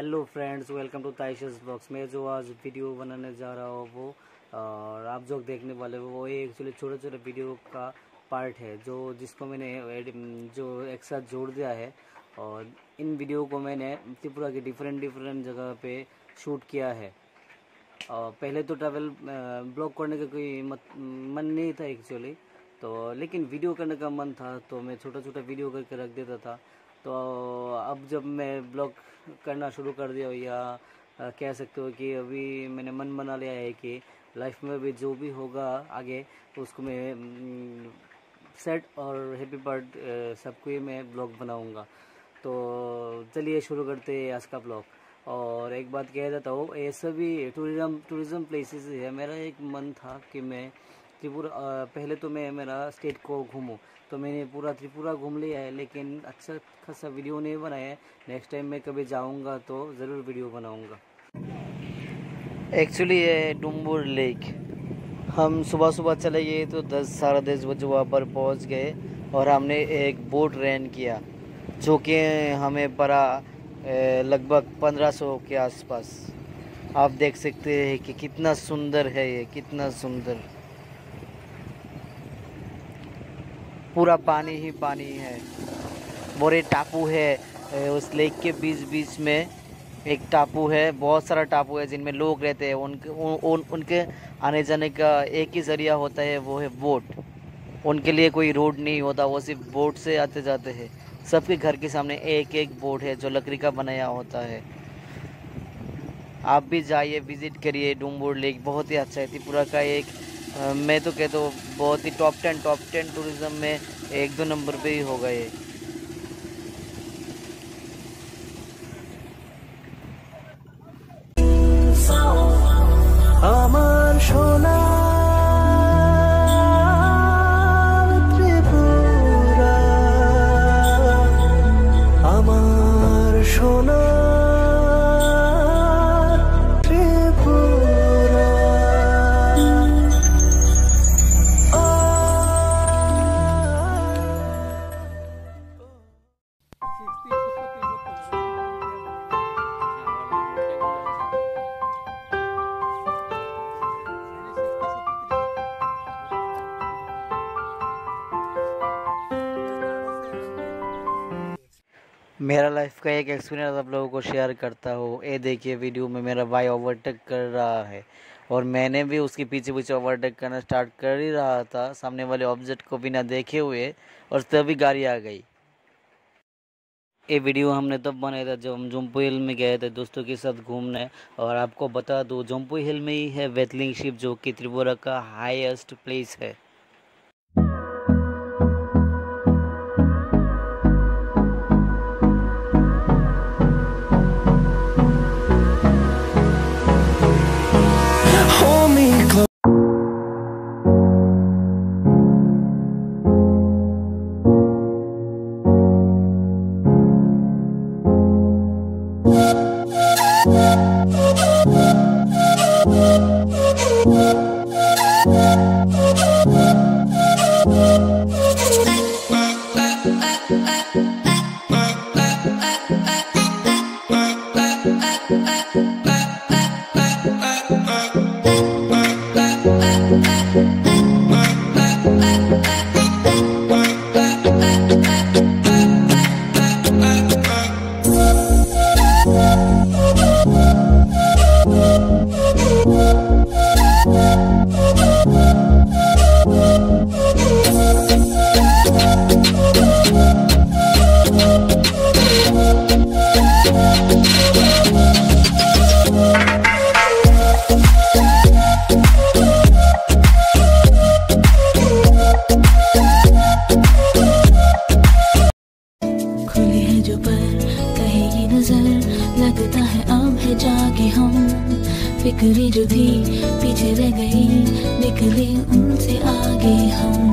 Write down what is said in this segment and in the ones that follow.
Hello friends welcome to ताइशस blogs मैं जो आज वीडियो बनाने जा रहा हूँ वो और आप जो देखने वाले हो वो एक्चुअली छोटे छोटे वीडियो का पार्ट है जो जिसको मैंने जो एक साथ जोड़ दिया है और इन वीडियो को मैंने त्रिपुरा के डिफरेंट डिफरेंट जगह पे शूट किया है। और पहले तो ट्रैवल ब्लॉग करने का कोई मत, मन नहीं था एक्चुअली तो लेकिन वीडियो करने का मन था तो मैं छोटा छोटा वीडियो करके रख देता था। तो अब जब मैं ब्लॉग करना शुरू कर दिया या कह सकते हो कि अभी मैंने मन बना लिया है कि लाइफ में भी जो भी होगा आगे, उसको मैं सेट और हैप्पी बर्थ सबको ही मैं ब्लॉग बनाऊँगा। तो चलिए शुरू करते हैं आज का ब्लॉग। और एक बात कह देता हूँ ये सभी टूरिज़्म, टूरिज़म प्लेसेस है। मेरा एक मन था कि मैं त्रिपुरा पहले तो मैं मेरा स्टेट को घूमूँ। तो मैंने पूरा त्रिपुरा घूम लिया है, लेकिन अच्छा खासा वीडियो नहीं बनाया है। नेक्स्ट टाइम मैं कभी जाऊँगा तो ज़रूर वीडियो बनाऊँगा। एक्चुअली ये डुम्बुर लेक हम सुबह सुबह चले गए तो दस, साढ़े दस बजे वहाँ पर पहुँच गए, और हमने एक बोट रेंट किया, जो कि हमें पड़ा लगभग पंद्रह सौ के आसपास। आप देख सकते हैं कि कितना सुंदर है ये, कितना सुंदर। पूरा पानी ही पानी है। बोरे टापू है उस लेक के बीच बीच में एक टापू है बहुत सारा टापू है जिनमें लोग रहते हैं। उनके उन, उन, उनके आने जाने का एक ही ज़रिया होता है वो है बोट। उनके लिए कोई रोड नहीं होता वो सिर्फ़ बोट से आते जाते हैं। सबके घर के सामने एक एक बोट है जो लकड़ी का बनाया होता है। आप भी जाइए विज़िट करिए डूमबोर लेक बहुत ही अच्छा है। त्रिपुरा का एक मैं तो कहता हूँ, बहुत ही top ten top ten tourism में एक दो नंबर पे ही होगा ये। मेरा लाइफ का एक एक्सपीरियंस आप लोगों को शेयर करता हूँ। ये देखिए वीडियो में मेरा भाई ओवरटेक कर रहा है और मैंने भी उसके पीछे पीछे ओवरटेक करना स्टार्ट कर ही रहा था। सामने वाले ऑब्जेक्ट को बिना देखे हुए और तभी गाड़ी आ गई। ये वीडियो हमने तब बनाया था जब हम जम्पू हिल में गए थे दोस्तों के साथ घूमने। और आपको बता दो जम्पू हिल में ही है वेतलिंग शिप जो कि त्रिपुरा का हाईएस्ट प्लेस है। फिक्री जो थी पीछे रह गई। निकले उनसे आगे हम।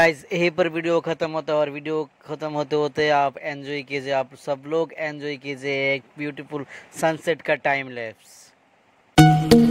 गाइस यहीं पर वीडियो ख़त्म होता है और वीडियो ख़त्म होते होते आप एंजॉय कीजिए, आप सब लोग एंजॉय कीजिए एक ब्यूटीफुल सनसेट का टाइम लैप्स